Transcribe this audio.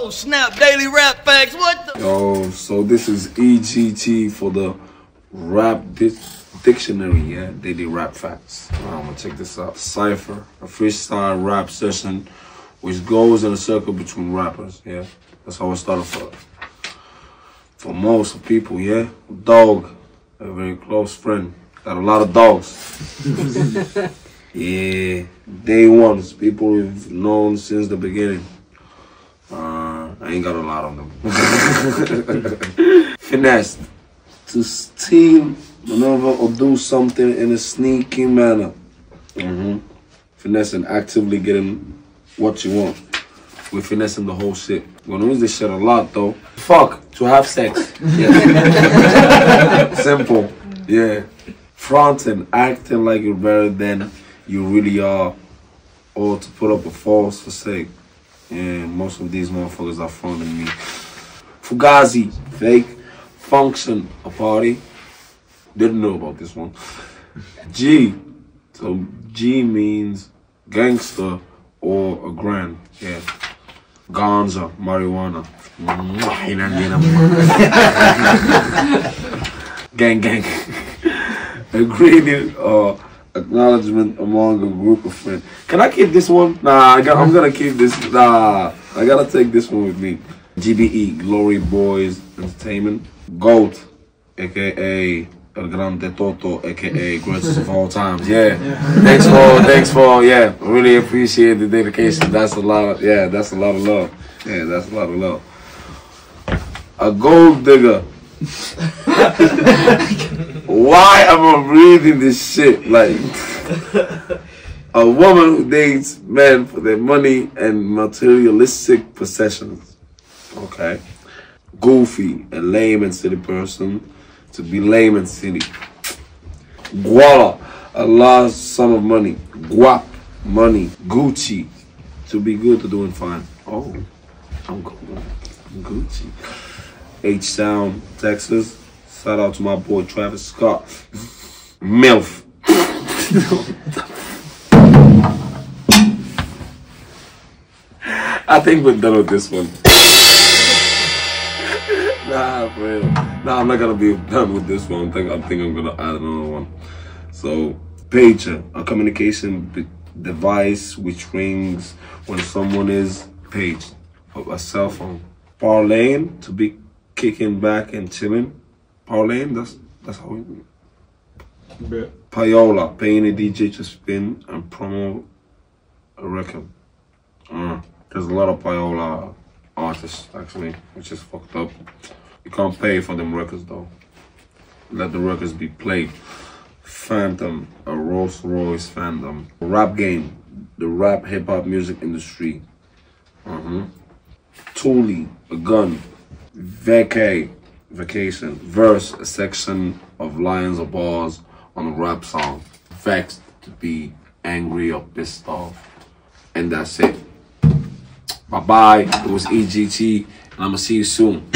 Oh snap! Daily rap facts. What the? Yo, so this is EGT for the rap di- dictionary. Yeah, daily rap facts. I'm gonna check this out. Cipher, a freestyle rap session, which goes in a circle between rappers. Yeah, that's how it started for for most people. Yeah, dog, a very close friend. Got a lot of dogs. yeah, day ones, people we've known since the beginning. I ain't got a lot on them. Finesse. To steal, maneuver, or do something in a sneaky manner. hmm Finesse and actively getting what you want. We're finessing the whole shit. We're gonna use this shit a lot though. Fuck, to have sex. Yeah. Simple. Yeah. Fronting, acting like you're better than you really are. Or to put up a false facade. And most of these motherfuckers are fronting me. Fugazi, fake. Function, a party. Didn't know about this one. G. So G means gangster or a grand. Yeah. Ganja, marijuana. Gang, gang. Agreement or uh, acknowledgement among a group of friends. Can I keep this one? Nah, I got, I'm gonna keep this. Nah, I gotta take this one with me. GBE, Glory Boys Entertainment. GOAT, aka El Grande Toto, aka Greatest of All Times. Yeah. Thanks for, thanks for, yeah. Really appreciate the dedication. That's a lot of, yeah, that's a lot of love. Yeah, that's a lot of love. A gold digger. Why am I reading this shit? Like, a woman who dates men for their money and materialistic possessions. Okay. Goofy, a lame and silly person to be lame and silly. Guala, a large sum of money. Guap, money. Gucci, to be good to doing fine. Oh, I'm. I'm Gucci. H Sound, Texas. Shout out to my boy Travis Scott. MILF. I think we're done with this one. nah, for real. Nah, I'm not gonna be done with this one. I think, I think I'm gonna add another one. So, pager, a communication device which rings when someone is paged. A- A cell phone. Parlaying, to be kicking back and chilling. Parlaying, that's that's how we do Payola, paying a DJ to spin and promote a record. Uh, there's a lot of Payola artists actually, which is fucked up. You can't pay for them records though. Let the records be played. Phantom, a Rolls Royce Phantom. Rap game, the rap hip hop music industry. Uh-huh. Tool, a gun. Vacay, vacation. Verse, a section of lines or bars on a rap song. Vexed, to be angry or pissed off. And that's it. Bye bye. It was EGT, and I'm gonna see you soon.